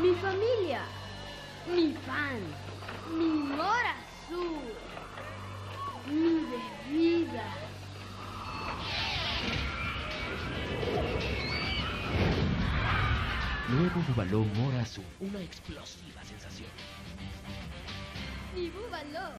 mi familia, mi pan, mi mora azul, mi bebida. Luego Bubaló Mora Azul. Una explosiva sensación. Mi búbalo.